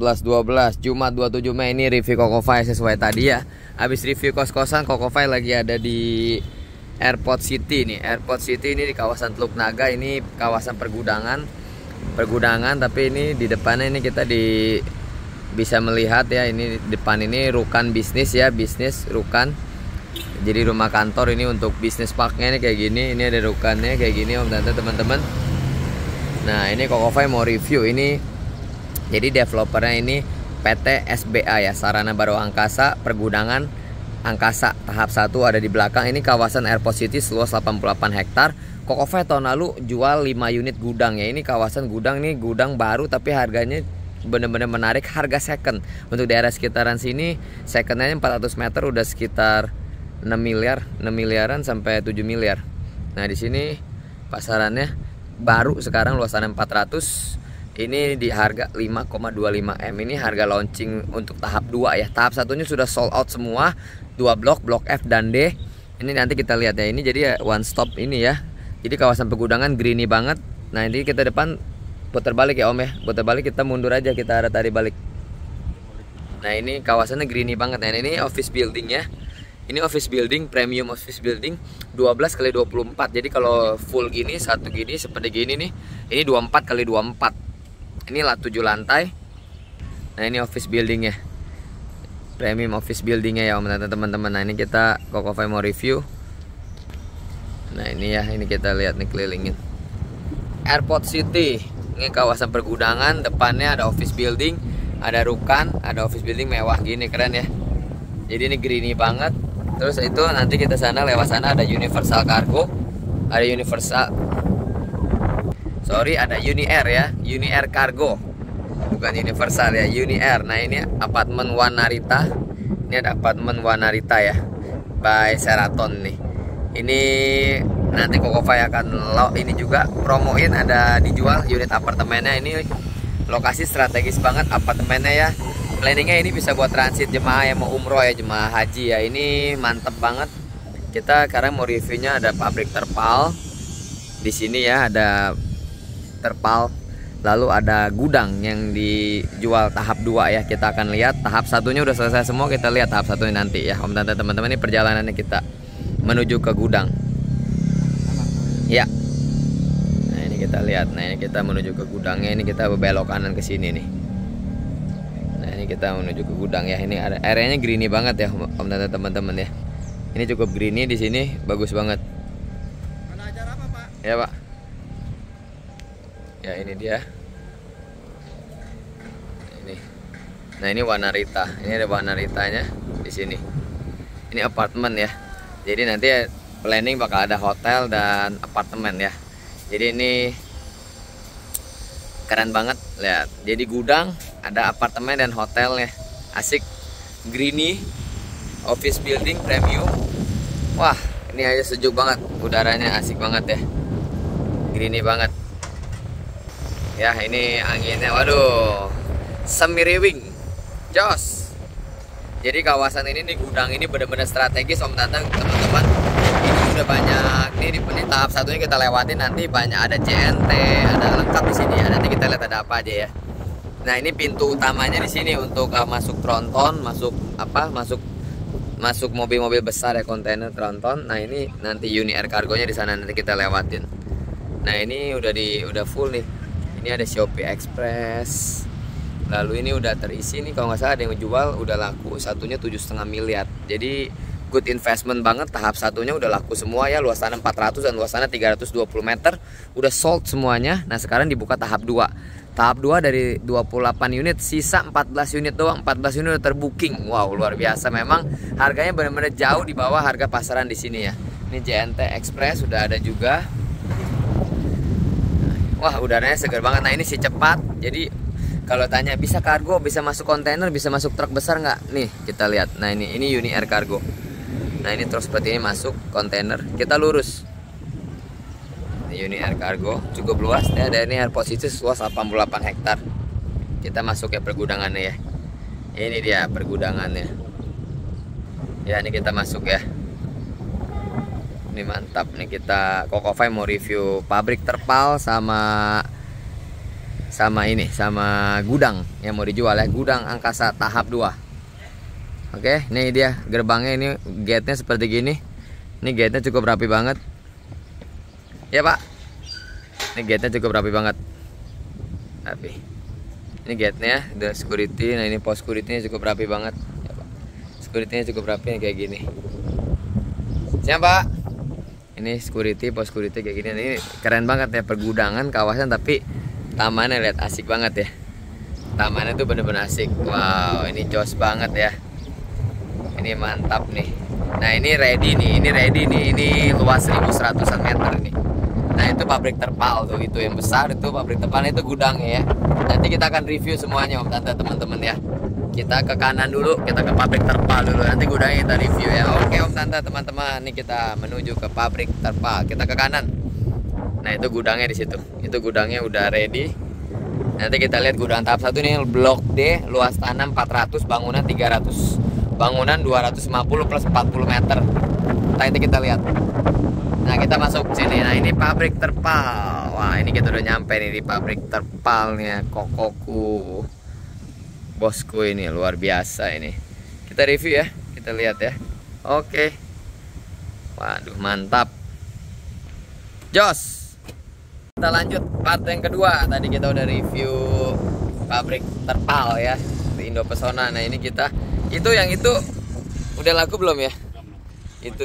14.12 Jumat 27 Mei ini review Kokofai sesuai tadi ya. Habis review kos-kosan Kokofai lagi ada di Airport City nih. Airport City ini di kawasan Teluk Naga Ini kawasan pergudangan Pergudangan tapi ini di depannya ini kita di Bisa melihat ya ini depan ini rukan bisnis ya Bisnis rukan. Jadi rumah kantor ini untuk bisnis parknya ini kayak gini Ini ada rukannya kayak gini om tante teman-teman. Nah ini Kokofai mau review. Ini jadi developernya ini PT SBA ya, Sarana Baru Angkasa Pergudangan Angkasa tahap 1 ada di belakang. Ini kawasan Airport City seluas 88 hektar. Kokove tahun lalu jual 5 unit gudang ya. Ini kawasan gudang nih gudang baru tapi harganya bener-bener menarik harga second untuk daerah sekitaran sini secondnya 400 meter udah sekitar 6 miliar 6 miliaran sampai 7 miliar nah di sini pasarannya baru sekarang luasan 400 ini di harga 5,25 M. Ini harga launching untuk tahap 2 ya. Tahap satunya sudah sold out semua. Dua blok blok F dan D. Ini nanti kita lihat ya. Ini jadi one stop ini ya. Jadi kawasan pegudangan greeny banget. Nah ini kita depan putar balik ya om ya. Putar balik kita mundur aja kita arah tadi balik. Nah ini kawasannya greeny banget. Nah ini office building ya ini office building premium office building 12 kali 24 jadi kalau full gini satu gini seperti gini nih ini 24 kali 24 inilah tujuh lantai. Nah ini office buildingnya. Premium office buildingnya ya om. Teman-teman nah ini kita Kokofai mau review. Nah ini ya ini kita lihat nih kelilingin. Airport City. Ini kawasan pergudangan depannya ada office building ada rukan ada office building mewah gini keren ya. Jadi ini greeny banget. Terus itu nanti kita sana lewat sana ada Universal Cargo ada Universal sorry ada Uni Air ya. Uni Air Cargo bukan Universal ya Uni Air. Nah ini apartemen Wanarita ini ada apartemen Wanarita ya by Seraton nih. Ini nanti Kokofai akan lo ini juga promoin ada dijual unit apartemennya. Ini lokasi strategis banget apartemennya ya. Planningnya ini bisa buat transit jemaah yang mau umroh ya jemaah haji ya. Ini mantep banget. Kita sekarang mau reviewnya ada pabrik terpal. Di sini ya ada terpal lalu ada gudang yang dijual tahap 2 ya kita akan lihat. Tahap satunya udah selesai semua kita lihat tahap satunya nanti ya. Om tante teman-teman ini perjalanannya kita menuju ke gudang. Ya. Nah ini kita lihat. Nah ini kita menuju ke gudangnya. Ini kita belok kanan ke sini nih. Nah ini kita menuju ke gudang ya. Ini areanya greeny banget ya om tante teman-teman ya. Ini cukup greeny di sini bagus banget ya ini dia. Ini. Nah ini Wanarita ini ada Wanaritanya di sini. Ini apartemen ya. Jadi nanti planning bakal ada hotel dan apartemen ya. Jadi ini keren banget lihat. Jadi gudang ada apartemen dan hotel ya asik. Greeny office building premium. Wah ini aja sejuk banget. Udaranya asik banget ya. Greeny banget ya ini anginnya waduh. Semiriwing jos. Jadi kawasan ini nih gudang ini benar-benar strategis om tante teman-teman. Ini udah banyak ini di ini tahap satunya kita lewatin nanti banyak ada JNT ada lengkap di sini ya. Nanti kita lihat ada apa aja ya. Nah ini pintu utamanya di sini untuk uh, masuk tronton masuk apa masuk masuk mobil-mobil besar ya kontainer tronton. Nah ini nanti Uni Air Cargonya di sana nanti kita lewatin. Nah ini udah di udah full nih ini ada Shopee Express. Lalu ini udah terisi nih kalau nggak salah ada yang jual udah laku satunya tujuh setengah miliar. Jadi good investment banget tahap satunya udah laku semua ya luas tanah 400 dan luas tanah 320 meter. Udah sold semuanya nah sekarang dibuka tahap 2 tahap 2 dari 28 unit sisa 14 unit doang 14 unit udah terbooking. Wow luar biasa. Memang harganya benar-benar jauh di bawah harga pasaran di sini ya. Ini JNT Express sudah ada juga Wah udaranya segar banget. Nah ini sih cepat. Jadi kalau tanya bisa kargo, bisa masuk kontainer, bisa masuk truk besar nggak? Nih kita lihat. Nah ini ini Uni Air Cargo. Nah ini truk seperti ini masuk kontainer. Kita lurus. Uni Air Cargo cukup luas. Ya, ada ini air posisi luas 88 hektar. Kita masuk ya pergudangannya ya. Ini dia pergudangannya. Ya ini kita masuk ya ini mantap nih kita. Kokofai mau review pabrik terpal sama sama ini sama gudang yang mau dijual ya. Gudang angkasa tahap 2 oke ini dia gerbangnya ini gate-nya seperti gini. Ini gate-nya cukup rapi banget. Ya pak. Ini gate-nya cukup rapi banget. Rapi. Ini gate-nya the security. Nah ini pos security-nya cukup rapi banget. Ya, pak. security-nya cukup rapi kayak gini. Siapa ini security pos security kayak gini. Ini keren banget ya pergudangan kawasan tapi tamannya lihat asik banget ya. Tamannya tuh bener-bener asik. Wow ini jos banget ya. Ini mantap nih. Nah ini ready nih ini ready nih. Ini luas 1100 meter nih. Nah itu pabrik terpal tuh itu yang besar itu pabrik terpal itu gudangnya ya. Nanti kita akan review semuanya om tante teman-teman ya kita ke kanan dulu kita ke pabrik terpal dulu nanti gudangnya kita review ya oke om tante teman-teman nih kita menuju ke pabrik terpal kita ke kanan Nah itu gudangnya di situ. Itu gudangnya udah ready. Nanti kita lihat gudang tahap satu ini blok D, luas tanah 400, bangunan 300. Bangunan 250 plus 40 meter. Nanti kita lihat. Nah kita masuk sini. Nah ini pabrik terpal. Wah ini kita udah nyampe nih di pabrik terpalnya Kokoku. Bosku ini luar biasa ini. Kita review ya. Kita lihat ya. Oke. Waduh mantap. Jos kita lanjut part yang kedua tadi kita udah review pabrik terpal ya di Indo Pesona nah ini kita itu yang itu udah laku belum ya itu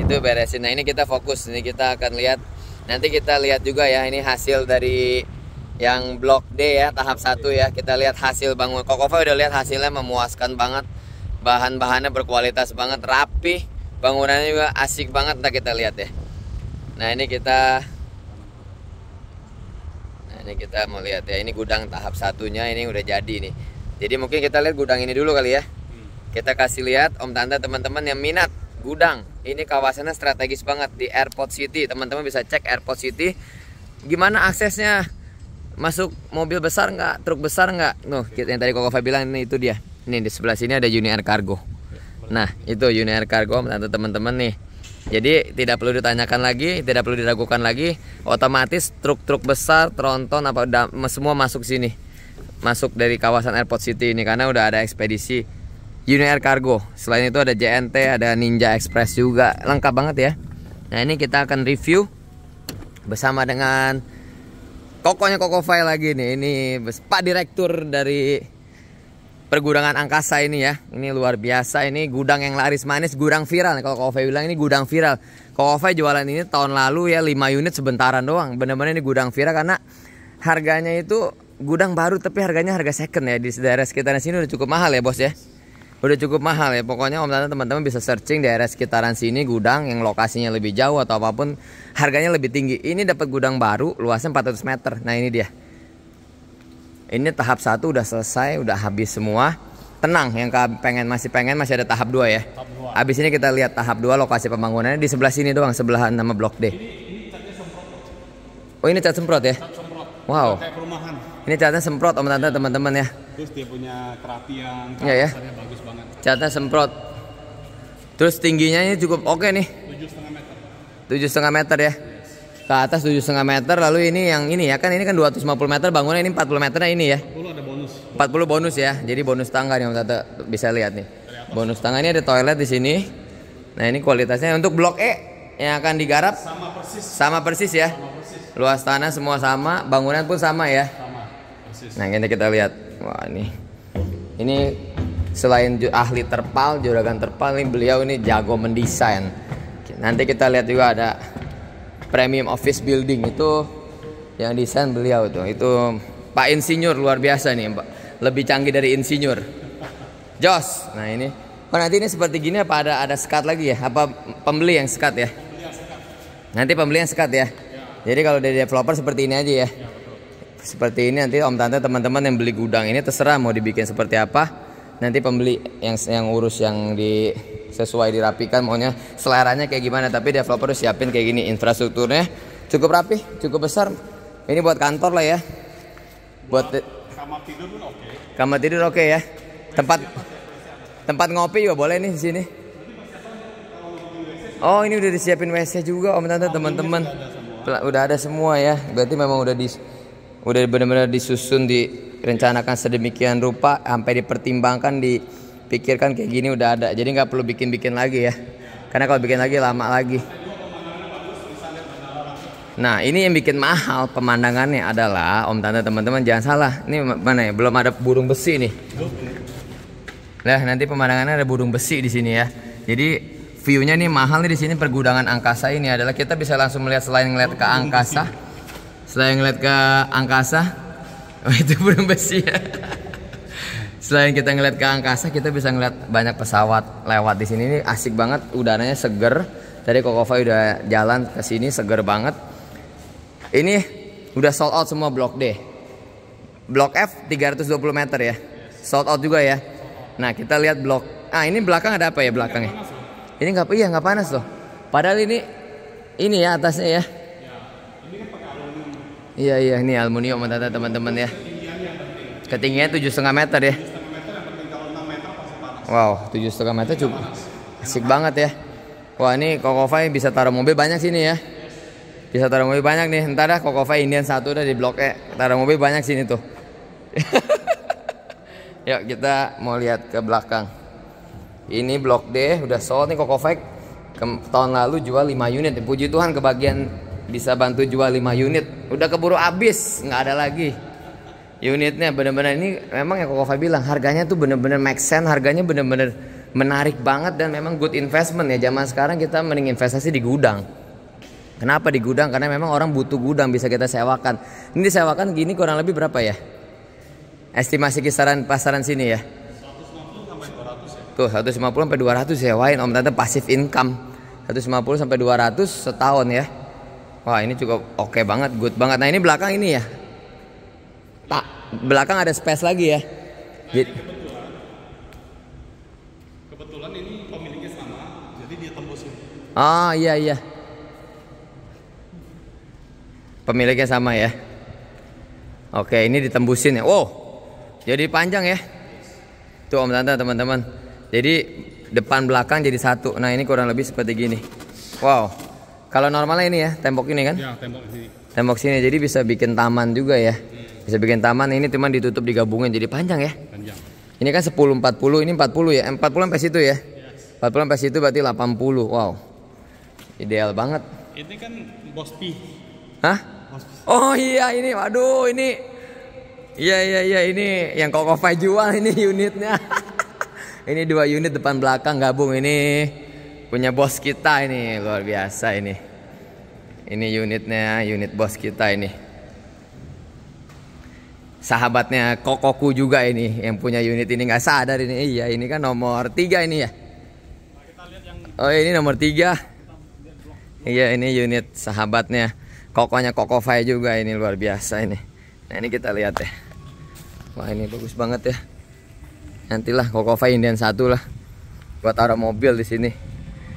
itu beresin nah ini kita fokus ini kita akan lihat nanti kita lihat juga ya ini hasil dari yang blok D ya tahap satu ya. Kita lihat hasil bangun Kokova udah lihat hasilnya memuaskan banget. Bahan-bahannya berkualitas banget rapi. Bangunannya juga asik banget. Nah kita lihat ya Nah ini kita Nah ini kita mau lihat ya. Ini gudang tahap satunya ini udah jadi nih. Jadi mungkin kita lihat gudang ini dulu kali ya. Kita kasih lihat Om Tante teman-teman yang minat Gudang. Ini kawasannya strategis banget di Airport City. Teman-teman bisa cek Airport City. Gimana aksesnya Masuk mobil besar nggak Truk besar nggak Nuh yang tadi Kokova bilang ini itu dia Ini di sebelah sini ada Uni Air Cargo Nah itu Uni Air Cargo Tante teman-teman nih jadi tidak perlu ditanyakan lagi, tidak perlu diragukan lagi. Otomatis truk-truk besar, tronton apa semua masuk sini. Masuk dari kawasan Airport City ini karena udah ada ekspedisi Uni Air Cargo. Selain itu ada JNT, ada Ninja Express juga. Lengkap banget ya. Nah, ini kita akan review bersama dengan kokonya Koko File lagi nih. Ini Pak Direktur dari pergudangan angkasa ini ya. Ini luar biasa. Ini gudang yang laris manis, gudang viral. Kalau Kofi bilang ini gudang viral. Kofi jualan ini tahun lalu ya 5 unit sebentaran doang. Bener-bener ini gudang viral karena harganya itu gudang baru tapi harganya harga second ya di daerah sekitaran sini udah cukup mahal ya bos ya. Udah cukup mahal ya. Pokoknya om tante teman-teman bisa searching daerah sekitaran sini gudang yang lokasinya lebih jauh atau apa pun harganya lebih tinggi. Ini dapat gudang baru luasnya 400 meter. Nah ini dia. Ini tahap satu udah selesai, udah habis semua. Tenang, yang pengen masih pengen masih ada tahap dua ya. Tahap Habis ini kita lihat tahap dua lokasi pembangunannya di sebelah sini doang, sebelah nama blok D. Oh ini cat semprot ya? Cat semprot. Wow. Kayak perumahan. Ini catnya semprot om tante teman-teman ya. Terus dia punya kerapian, ya, ya. bagus banget. Catnya semprot. Terus tingginya ini cukup oke okay nih. Tujuh setengah meter. Tujuh setengah meter ya. Ke atas 7,5 meter lalu ini yang ini ya. Kan ini kan 250 meter bangunan ini 40 meternya ini ya. 40 ada bonus. 40 bonus ya. Jadi bonus tangga nih om tante bisa lihat nih. Bonus tangga. Ini ada toilet di sini. Nah ini kualitasnya. Untuk blok E yang akan digarap sama persis. sama persis ya. Sama persis. luas tanah semua sama bangunan pun sama ya. Sama. Persis. nah ini kita lihat wah ini. Ini selain ahli terpal juragan terpal ini beliau ini jago mendesain. Nanti kita lihat juga ada premium office building. Itu yang desain beliau tuh. Itu Pak Insinyur luar biasa nih Pak lebih canggih dari insinyur. Jos. Nah ini. Oh nanti ini seperti gini apa ada ada sekat lagi ya? Apa pembeli yang sekat ya? Nanti pembeli yang sekat ya. Jadi kalau dari developer seperti ini aja ya seperti ini nanti om tante teman-teman yang beli gudang ini terserah mau dibikin seperti apa. Nanti pembeli yang yang urus yang di sesuai dirapikan maunya seleranya kayak gimana. Tapi developer udah siapin kayak gini infrastrukturnya cukup rapi cukup besar. Ini buat kantor lah ya. Buat, kamar tidur pun oke. Okay. kamar tidur oke okay ya. Tempat tempat ngopi juga boleh nih di sini. Oh ini udah disiapin WC juga om tante teman-teman. udah ada semua ya. Berarti memang udah di udah benar-benar disusun direncanakan sedemikian rupa sampai dipertimbangkan dipikirkan kayak gini udah ada. Jadi nggak perlu bikin-bikin lagi ya. Karena kalau bikin lagi lama lagi. Nah ini yang bikin mahal pemandangannya adalah Om Tante teman-teman jangan salah Ini mana ya belum ada burung besi nih Nah nanti pemandangannya ada burung besi di sini ya Jadi viewnya nih mahal nih di sini pergudangan angkasa ini adalah kita bisa langsung melihat selain ngeliat ke angkasa Selain ngeliat ke angkasa Oh itu burung besi ya Selain kita ngeliat ke angkasa kita bisa ngeliat banyak pesawat lewat di sini ini asik banget udaranya seger Tadi Kokova udah jalan ke sini seger banget ini udah sold out semua blok D. Blok F 320 meter ya. Sold out juga ya. Nah, kita lihat blok. Ah, ini belakang ada apa ya belakangnya? Ini nggak iya nggak panas loh. Padahal ini ini ya atasnya ya. Iya iya ini aluminium teman-teman ya. Ketinggiannya tujuh setengah meter ya. Wow, tujuh setengah meter cukup asik banget ya. Wah ini Kokova bisa taruh mobil banyak sini ya. Bisa taruh mobil banyak nih. Ntar dah Kokova Indian satu udah di blok E. Taruh mobil banyak sini tuh. Yuk kita mau lihat ke belakang. Ini blok D udah sold nih Kokova. Ke- tahun lalu jual 5 unit. Puji Tuhan kebagian bisa bantu jual 5 unit. Udah keburu habis, nggak ada lagi. Unitnya bener-bener ini memang yang Kokova bilang harganya tuh bener-bener make sense, harganya bener-bener menarik banget dan memang good investment ya. Zaman sekarang kita mending investasi di gudang. Kenapa di gudang? Karena memang orang butuh gudang bisa kita sewakan. Ini disewakan gini kurang lebih berapa ya? Estimasi kisaran pasaran sini ya? Tuh 150 sampai 200 sewain Om Tante pasif income 150 sampai 200 setahun ya Wah ini cukup oke banget good banget. Nah ini belakang ini ya. Tak belakang ada space lagi ya. Jadi, Kebetulan ini pemiliknya sama, jadi dia tembusin. Oh iya iya. Pemiliknya sama ya. Oke ini ditembusin ya. Wow Jadi panjang ya. Tuh om tante teman-teman. Jadi depan belakang jadi satu. Nah ini kurang lebih seperti gini. Wow Kalau normalnya ini ya Tembok ini kan Ya, tembok sini. Tembok sini jadi bisa bikin taman juga ya Bisa bikin taman ini cuma ditutup digabungin jadi panjang ya Panjang. Ini kan 10 40 ini 40 ya. Eh, 40 sampai situ ya. 40 sampai situ berarti 80. Wow. Ideal banget. Ini kan bos pi. Hah? Oh iya ini waduh ini Iya iya iya ini yang Kokova jual ini unitnya. ini dua unit depan belakang gabung ini punya bos kita ini luar biasa ini. Ini unitnya unit bos kita ini. Sahabatnya Kokoku juga ini yang punya unit ini nggak sadar ini. Iya ini kan nomor tiga ini ya. Oh ini nomor tiga. Iya ini unit sahabatnya Kokonya Kokofai juga ini luar biasa ini. Nah ini kita lihat ya. Wah ini bagus banget ya. Nantilah Kokofai Indian satu lah. Buat taruh mobil di sini.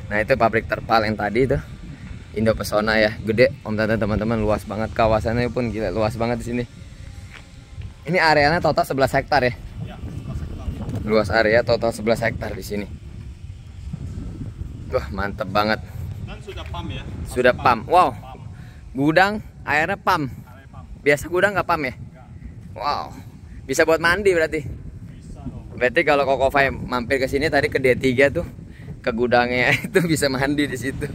Nah itu pabrik terpal yang tadi itu. Indo Pesona ya, gede om tante teman-teman luas banget kawasannya pun gila luas banget di sini. Ini areanya total 11 hektar ya. Ya. Luas area total 11 hektar di sini. Wah mantep banget. Dan sudah pam ya. Sudah pam. Wow. Pam. Gudang airnya pam. Biasa gudang nggak pam ya? Wow. Bisa buat mandi berarti. Bisa dong. Berarti kalau Koko Fai mampir ke sini tadi ke D3 tuh ke gudangnya itu bisa mandi di situ.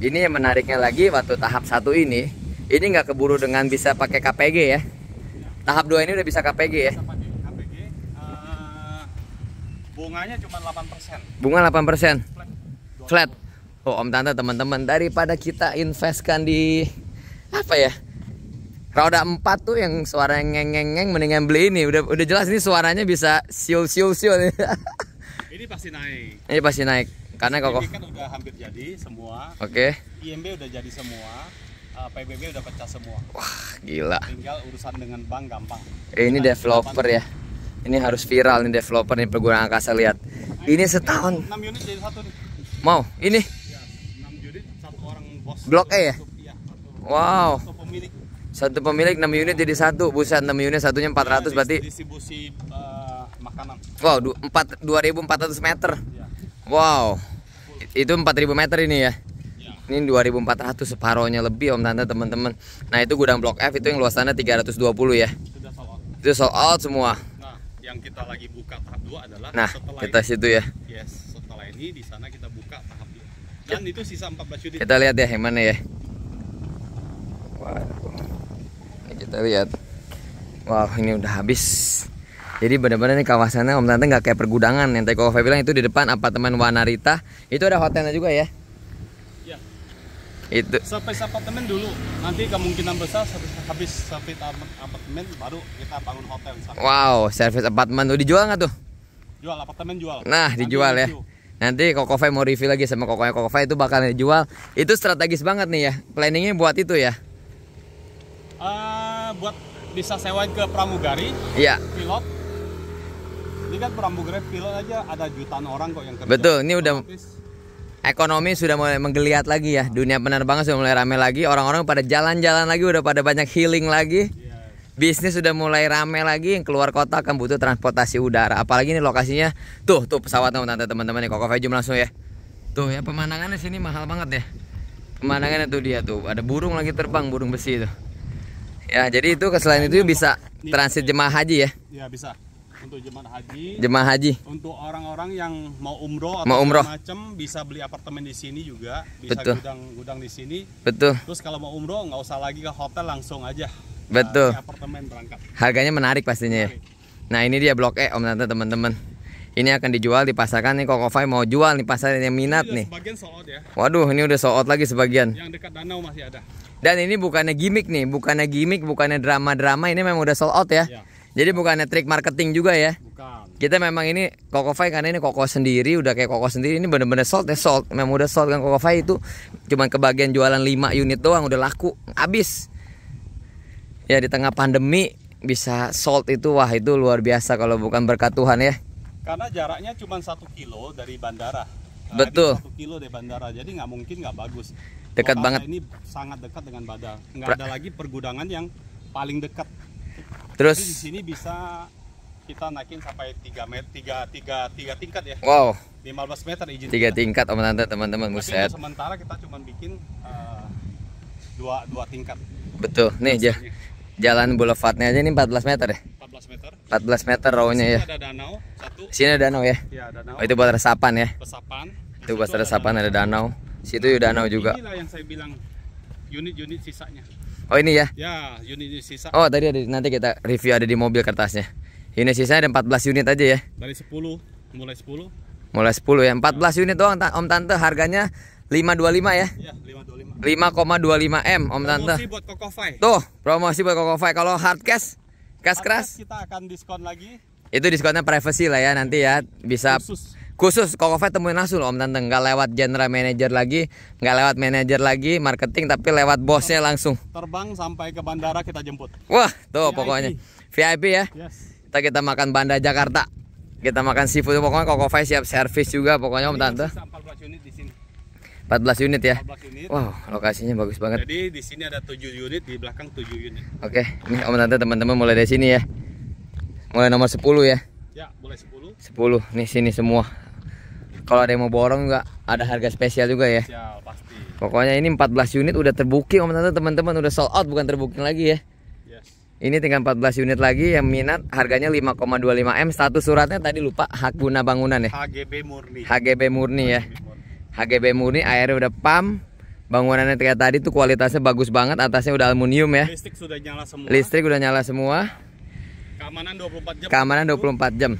Ini yang menariknya lagi waktu tahap satu ini, ini nggak keburu dengan bisa pakai KPG ya. Tahap 2 ini udah bisa KPG ya. Bisa pakai KPG. eh, bunganya cuma 8%. Bunga 8%. Flat. Flat. Oh, Om Tante teman-teman, daripada kita investkan di apa ya? Roda 4 tuh yang suara ngeng-ngeng mendingan beli ini. Udah udah jelas ini suaranya bisa siul-siul-siul. Ini pasti naik. ini pasti naik karena kok Ini kan udah hampir jadi semua. Oke. IMB udah jadi semua. eh, PBB udah pecah semua. Wah, gila. Tinggal urusan dengan bank gampang. Eh, ini Nah, developer ya. Ini harus viral nih developer nih perguruan angkasa lihat. Ini setahun 6 unit jadi satu nih. mau ini Ya, 6 unit satu orang bos. Blok E ya? Iya, satu. Wow. Satu pemilik. Satu pemilik 6 unit jadi satu. Buset 6 unit satunya 400 Dis- berarti distribusi eh, makanan. wow, du- empat 2400 meter. Ya. Wow. Itu 4000 meter ini ya. Ya. Ini 2400 separohnya lebih Om Tante teman-teman. Nah, itu gudang Blok F itu yang luasannya 320 ya. Sudah sold out. Itu sold out semua. Nah, yang kita lagi buka tahap 2 adalah Nah, setelah kita situ ya. Yes, setelah ini di sana kita buka tahap 2. Dan itu sisa 14 unit. Kita lihat ya yang mana ya. Waduh. Ini kita lihat. Wow, ini udah habis. Jadi benar-benar nih kawasannya Om Tante nggak kayak pergudangan. Yang tadi Koko bilang itu di depan apartemen Wanarita. Itu ada hotelnya juga ya. Ya. Itu. Service apartemen dulu. Nanti kemungkinan besar habis habis service ap- apartemen baru kita bangun hotel sana. Wow, service apartemen tuh dijual nggak tuh? Jual apartemen jual. Nah, Nanti dijual ya. review. Nanti Koko Fai mau review lagi sama Koko Koko Fai itu bakal dijual. Itu strategis banget nih ya. Planningnya buat itu ya. Ah, buat bisa sewain ke pramugari, Iya. pilot. Ini kan pramugari pilot aja ada jutaan orang kok yang kerja. Betul, ini udah- Ekonomi sudah mulai menggeliat lagi ya. Dunia penerbangan sudah mulai rame lagi. Orang-orang pada jalan-jalan lagi, udah pada banyak healing lagi. Yes. Bisnis sudah mulai rame lagi. Yang keluar kota akan butuh transportasi udara. Apalagi ini lokasinya tuh tuh pesawat teman teman-teman nih. Zoom langsung ya. Tuh ya pemandangannya sini mahal banget ya. Pemandangannya tuh dia tuh. Ada burung lagi terbang, burung besi itu. Ya, jadi itu selain itu bisa transit jemaah haji ya. Ya bisa. Untuk jemaah haji, Jemaah haji. untuk orang-orang yang mau umroh atau Mau umroh. macam bisa beli apartemen di sini juga, bisa Betul. gudang-gudang di sini. Betul. Terus kalau mau umroh nggak usah lagi ke hotel langsung aja. Betul. Nah, di apartemen berangkat. Harganya menarik pastinya ya. Nah ini dia blok E om tante teman-teman. Ini akan dijual dipasarkan nih Koko Fai mau jual nih pasar yang minat Ini nih. Sebagian sold ya. Waduh ini udah sold out lagi sebagian. Yang dekat danau masih ada. Dan ini bukannya gimmick nih, bukannya gimmick, bukannya drama-drama, ini memang udah sold out ya. Ya. Jadi bukannya trik marketing juga ya. Bukan. Kita memang ini Koko Fai karena ini Koko sendiri, udah kayak Koko sendiri ini bener-bener sold ya sold. Memang udah sold kan Koko Fai itu cuman kebagian jualan 5 unit doang udah laku, habis. Ya di tengah pandemi bisa sold itu wah itu luar biasa kalau bukan berkat Tuhan ya. Karena jaraknya cuma satu kilo dari bandara. Nah, Betul. Satu kilo dari bandara, jadi nggak mungkin nggak bagus. Dekat banget. Ini sangat dekat dengan bandara. Nggak ada lagi pergudangan yang paling dekat. Terus Jadi di sini bisa kita naikin sampai 3 meter, 3, 3, 3 tingkat ya. wow, 15 meter izin. tiga kita. tingkat om tante teman-teman Tapi buset. untuk sementara kita cuma bikin eh, dua, dua tingkat. Betul. Nih ja- jalan boulevardnya aja ini 14 meter ya. 14 meter. 14 meter row-nya ya. Sini ada danau satu. Sini ada danau ya. Ya danau. Oh, itu buat resapan ya. Pesapan. Di Itu buat ada resapan ada danau. Situ juga danau juga. Inilah yang saya bilang unit-unit sisanya. Oh ini ya. Ya, unit sisa Oh tadi ada nanti kita review ada di mobil kertasnya. Ini sisanya ada 14 unit aja ya. dari 10, mulai 10. Mulai 10 ya. 14 unit doang Om Tante harganya 525 ya. Ya, 525. 5,25 M Om Tante. Promosi buat Kokofai. Tuh, promosi buat Koko Fai. Kalau hard cash, cash keras, Kita akan diskon lagi itu diskonnya privacy lah ya nanti ya. Bisa khusus. Khusus Koko Fai temuin langsung loh, Om Tante. Nggak lewat general manager lagi, nggak lewat manager lagi, marketing, tapi lewat bosnya langsung. Terbang sampai ke bandara kita jemput. Wah, tuh VIP. pokoknya VIP ya. Yes. Kita kita makan Banda Jakarta. Kita makan seafood pokoknya Koko Fai siap servis juga pokoknya Om Ini Tante. sisa 14 unit di sini. 14 unit ya. 14 unit. Wow, lokasinya bagus banget. Jadi di sini ada 7 unit, di belakang 7 unit. Oke, ini Om Tante teman-teman mulai dari sini ya. Mulai nomor 10 ya. Ya, boleh 10. 10 nih sini semua. Kalau ada yang mau borong juga ada harga spesial juga ya. Sial, pasti. Pokoknya ini 14 unit udah terbooking Om Tante teman-teman udah sold out bukan terbooking lagi ya. Yes. Ini tinggal 14 unit lagi yang minat harganya 5,25 M. Status suratnya tadi lupa hak guna bangunan ya. HGB murni. HGB murni ya. HGB murni. HGB murni airnya udah pam. Bangunannya kayak tadi tuh kualitasnya bagus banget, atasnya udah aluminium ya. Listrik sudah nyala semua. Listrik udah nyala semua. Keamanan 24 jam. Keamanan 24 jam.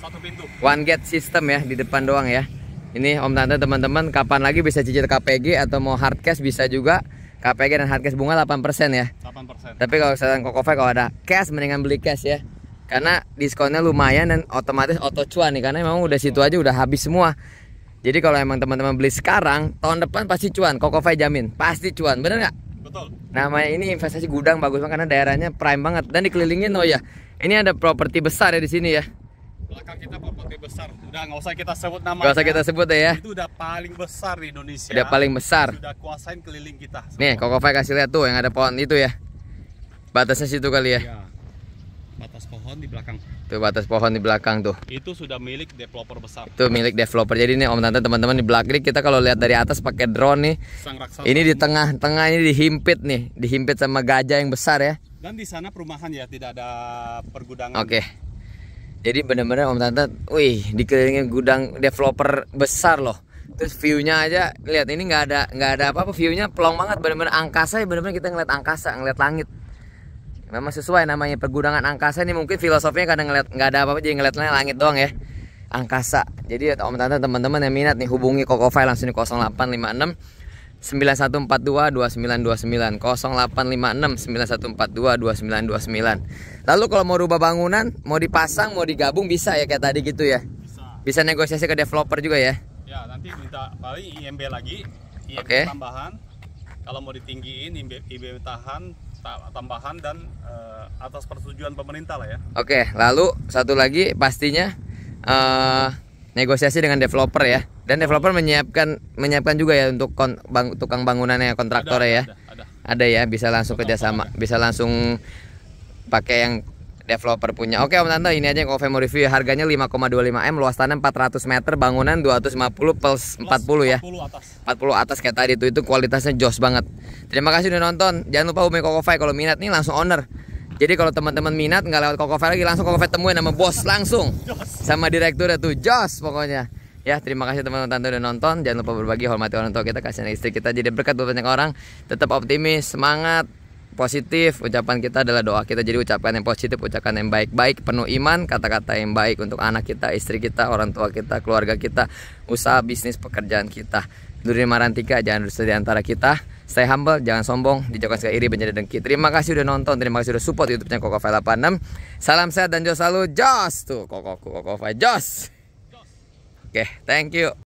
Satu pintu. One gate system ya di depan doang ya. Ini Om Tante teman-teman kapan lagi bisa cicil KPG atau mau hard cash bisa juga. KPG dan hard cash bunga 8% ya. 8%. Tapi kalau misalkan Kokofai kalau ada cash mendingan beli cash ya. Karena diskonnya lumayan dan otomatis auto cuan nih karena memang udah situ aja udah habis semua. Jadi kalau emang teman-teman beli sekarang, tahun depan pasti cuan. Kokofai jamin, pasti cuan. Bener nggak? Betul. Namanya ini investasi gudang bagus banget karena daerahnya prime banget dan dikelilingin oh ya. Ini ada properti besar ya di sini ya. Belakang kita properti besar. Udah nggak usah kita sebut nama. Gak usah kita sebut deh ya. Itu udah paling besar di Indonesia. Udah paling besar. Sudah kuasain keliling kita. Nih, Kokofai kasih lihat tuh yang ada pohon itu ya. Batasnya situ kali ya. Ya. Batas pohon di belakang. Tuh batas pohon di belakang tuh. Itu sudah milik developer besar. Itu milik developer. Jadi nih Om Tante teman-teman di belakang kita kalau lihat dari atas pakai drone nih. Sang raksasa. Ini di tengah-tengah ini dihimpit nih, dihimpit sama gajah yang besar ya. Dan di sana perumahan ya, tidak ada pergudangan. Oke. Jadi bener-bener Om Tante, wih dikelilingin gudang developer besar loh. Terus view-nya aja, lihat ini nggak ada nggak ada apa-apa view-nya plong banget, bener-bener angkasa ya bener-bener kita ngeliat angkasa, ngeliat langit. Memang sesuai namanya pergudangan angkasa ini mungkin filosofinya kadang ngeliat nggak ada apa-apa jadi ngeliatnya langit doang ya. Angkasa. Jadi Om Tante teman-teman yang minat nih hubungi Koko File langsung di 0856 9142 2929 0856 9142 2929 Lalu kalau mau rubah bangunan Mau dipasang, mau digabung bisa ya kayak tadi gitu ya Bisa. Bisa negosiasi ke developer juga ya Ya, nanti minta paling IMB lagi, IMB Oke. tambahan. Kalau mau ditinggiin IMB, IMB tahan ta- tambahan dan eh, atas persetujuan pemerintah lah ya. Oke lalu satu lagi pastinya eh Negosiasi dengan developer ya Dan developer menyiapkan menyiapkan juga ya Untuk kon- bang- tukang bangunannya kontraktor ya Ada, ada. Ada ya bisa langsung kerjasama Bisa langsung pakai yang developer punya Oke Om Tante ini aja yang Kove mau review ya. Harganya 5,25 M Luas tanah 400 meter Bangunan 250 plus 40 ya 40 atas. 40 atas kayak tadi itu itu kualitasnya jos banget. Terima kasih udah nonton. Jangan lupa hubungi Kokofai kalau minat nih langsung owner. Jadi kalau teman-teman minat nggak lewat Kokofai lagi langsung Kokofai temuin sama bos langsung. Sama direktur tuh jos pokoknya. Ya terima kasih teman-teman tante udah nonton. Jangan lupa berbagi hormati orang tua kita kasihan istri kita. Jadi berkat buat banyak orang. Tetap optimis semangat positif. Ucapan kita adalah doa kita. Jadi ucapkan yang positif ucapkan yang baik-baik. Penuh iman kata-kata yang baik untuk anak kita istri kita orang tua kita keluarga kita usaha bisnis pekerjaan kita. Dunia Marantika jangan dusta di antara kita stay humble jangan sombong dijauhkan segala iri menjadi dengki. Terima kasih udah nonton terima kasih udah support youtube-nya Koko File 86 salam sehat dan jos selalu jos. Tuh Koko Koko jos. Oke thank you